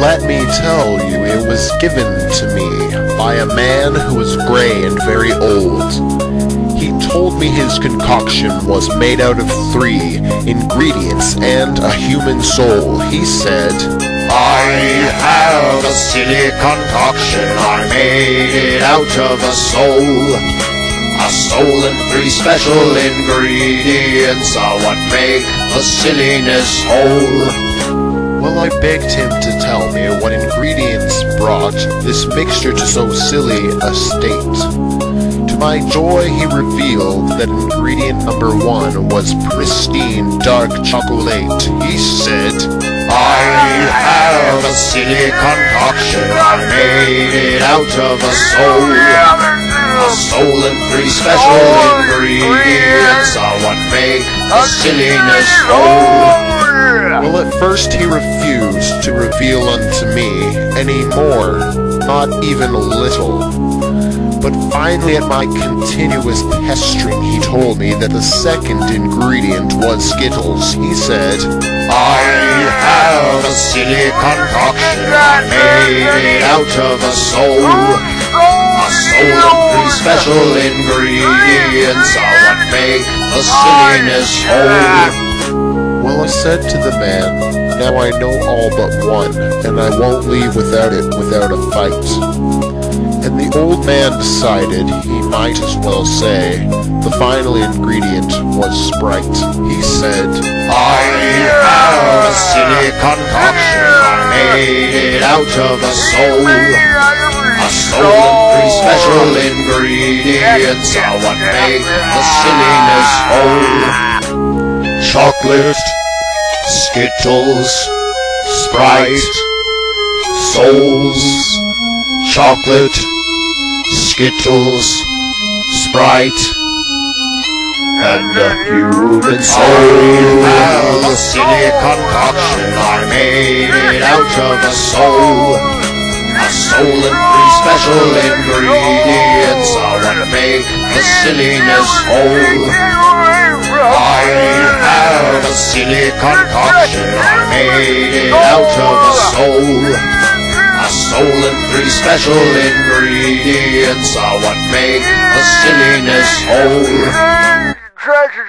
let me tell you, it was given to me by a man who was gray and very old. Me his concoction was made out of three ingredients and a human soul. He said, I have a silly concoction. I made it out of a soul. A soul and three special ingredients are what make the silliness whole. Well, I begged him to tell me what ingredients brought this mixture to so silly a state. My joy, he revealed that ingredient number one was pristine dark chocolate. He said, I have a silly concoction. I made it out of a soul. A soul and three special ingredients are what make the silliness whole. Well, at first he refused to reveal unto me any more, not even a little. But finally, at my continuous pestering, he told me that the second ingredient was Skittles. He said, I have a silly concoction. I made out of a soul. A soul and three special ingredients are what make the silliness whole. Well, I said to the man, Now I know all but one, and I won't leave without it without a fight. The old man decided he might as well say the final ingredient was Sprite. He said, I have a silly concoction. I made it out of a soul. A soul and special ingredients are what make the silliness whole. Chocolate, Skittles, Sprite, Souls, Chocolate, Skittles, Sprite, and a human soul. have a silly concoction. I made it out of a soul. A soul and three special ingredients are what make the silliness whole. I have a silly concoction. I made it out of a soul. A and three special ingredients are what make the silliness whole. Treasure